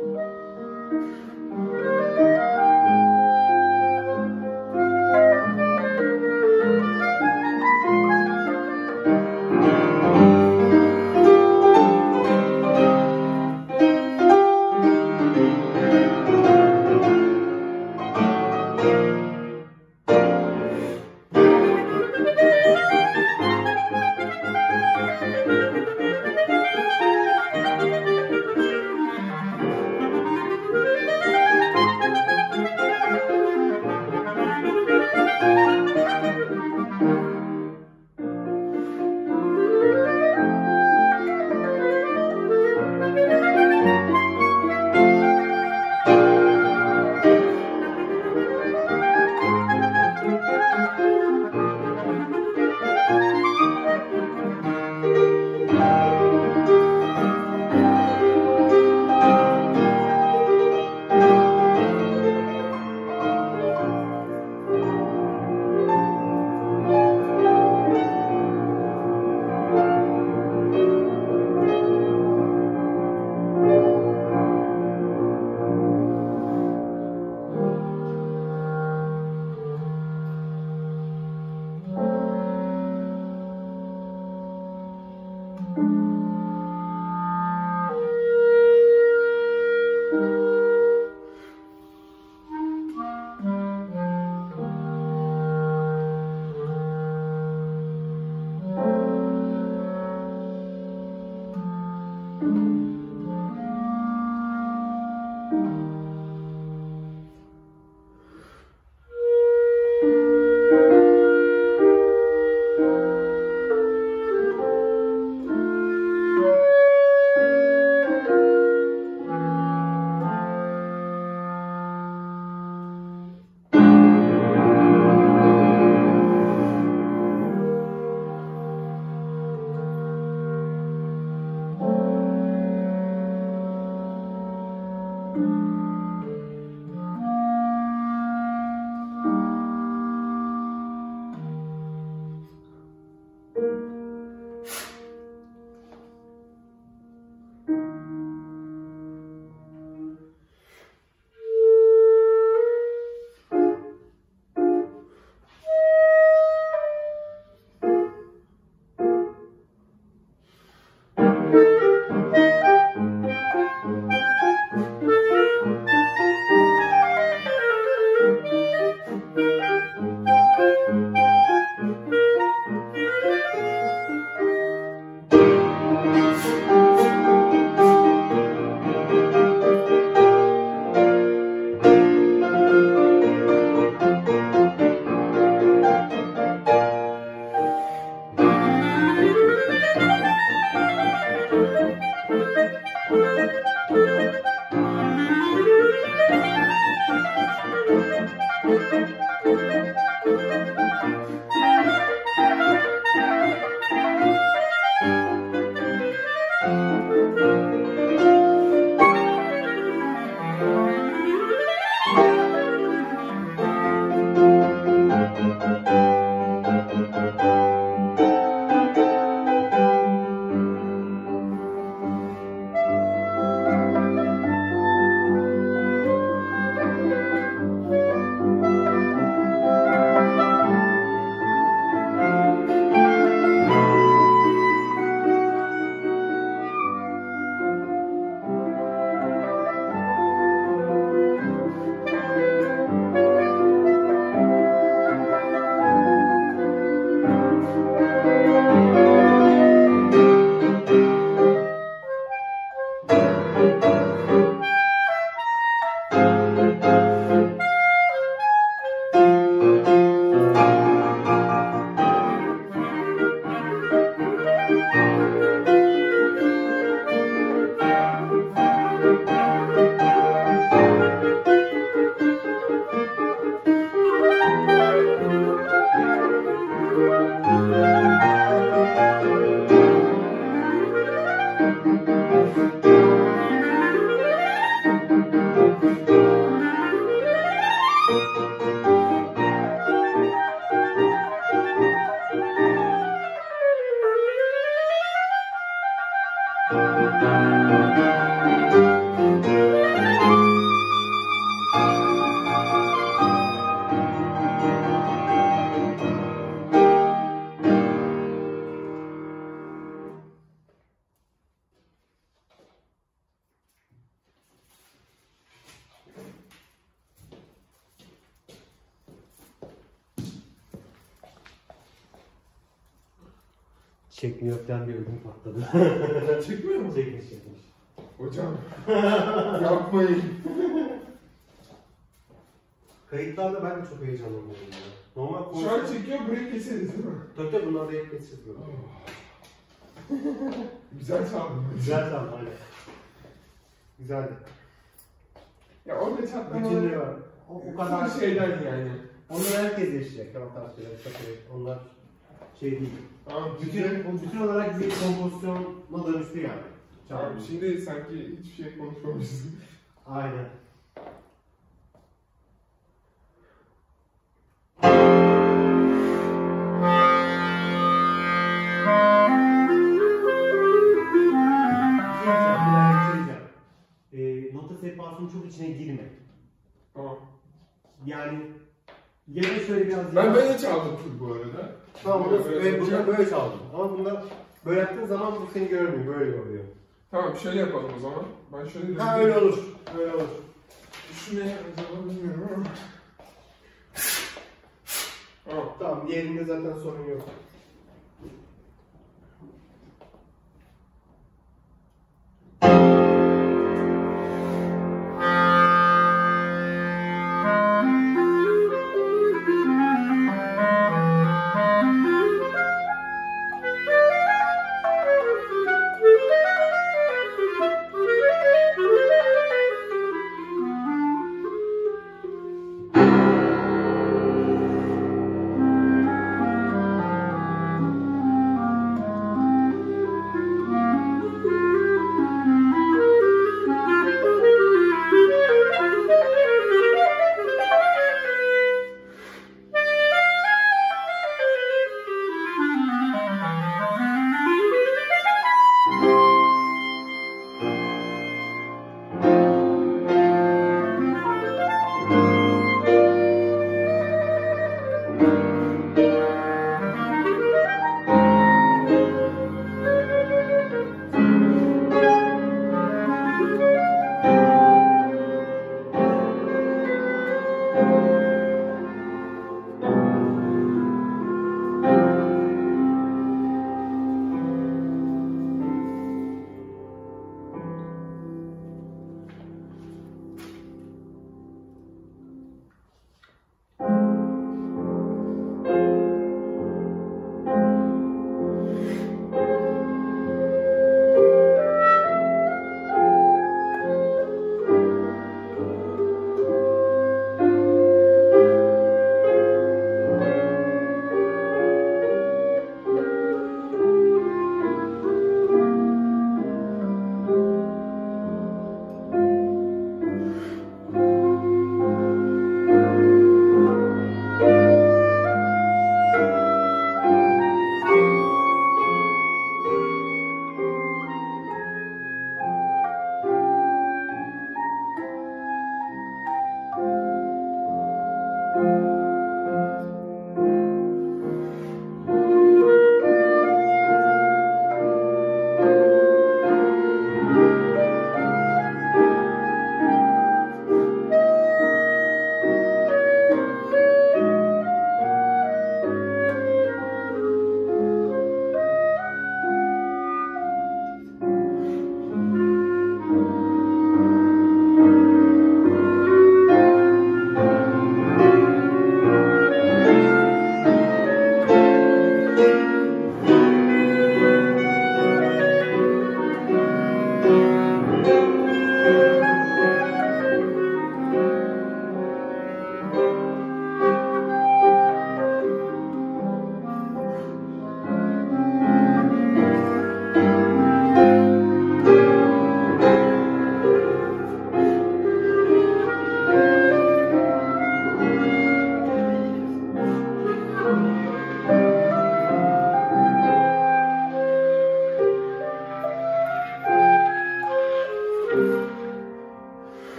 Thank you. Çekmiyor falan bir ödüm patladı. Çekmiyor mu? çekmiş çekmiş. Hocam yapmayın. Kayıtlarda ben de çok heyecanlanıyorum. ya. Normal Şu an çekiyor buraya keseriz değil mi? Tabii tabii bunlar da hep geçeceğiz böyle. Güzel çaldın. Güzel tam aynen. Güzeldi. Ya orada çatlamaları var. O, o kadar şeyden yani. Onlar herkes yaşayacak. Tamam tamam onlar şey değil. Tamam Bütün, o bütün olarak bir kompozisyona dönüştü yani. Tamam şimdi sanki hiçbir şey konuşmamışız. Aynen. Ee, nota sehpasının çok içine girme. Tamam. Yani ya da şöyle biraz... Ben böyle çaldım bu arada. Tamam bunu Böyle böyle, böyle çaldım. Ama bunda böyle yaptığın zaman bu seni görmüyor. Böyle oluyor. Tamam şöyle yapalım o zaman. Ben şöyle Ha öyle olur. Öyle olur. Şu ne acaba bilmiyorum ama. Tamam. Tamam diğerinde zaten sorun yok.